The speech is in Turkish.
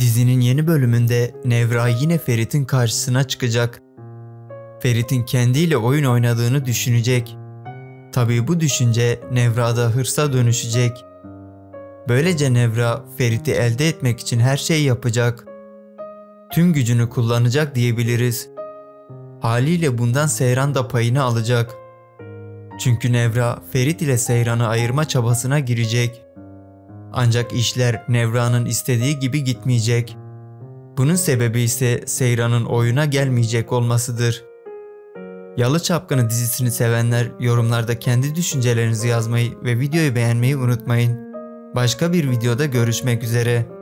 Dizinin yeni bölümünde Nevra yine Ferit'in karşısına çıkacak. Ferit'in kendiyle oyun oynadığını düşünecek. Tabii bu düşünce Nevra'da hırsa dönüşecek. Böylece Nevra Ferit'i elde etmek için her şeyi yapacak. Tüm gücünü kullanacak diyebiliriz. Haliyle bundan Seyran da payını alacak. Çünkü Nevra Ferit ile Seyran'ı ayırma çabasına girecek. Ancak işler Nevra'nın istediği gibi gitmeyecek. Bunun sebebi ise Seyran'ın oyuna gelmeyecek olmasıdır. Yalı Çapkını dizisini sevenler yorumlarda kendi düşüncelerinizi yazmayı ve videoyu beğenmeyi unutmayın. Başka bir videoda görüşmek üzere.